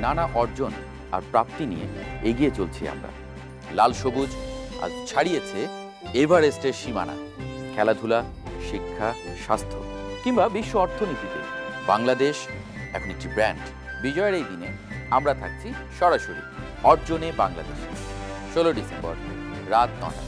নানা অর্জন আর প্রাপ্তি নিয়ে এগিয়ে চলছি আমরা। লাল সবুজ আজ ছাড়িয়েছে এভারেস্টের সীমানা, খেলাধুলা, শিক্ষা, স্বাস্থ্য কিংবা বিশ্ব অর্থনীতিতে। বাংলাদেশ এখন একটি ব্র্যান্ড। বিজয়ের এই দিনে আমরা থাকছি সরাসরি অর্জনে বাংলাদেশ। ষোলো ডিসেম্বর, রাত নটা।